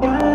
Yeah.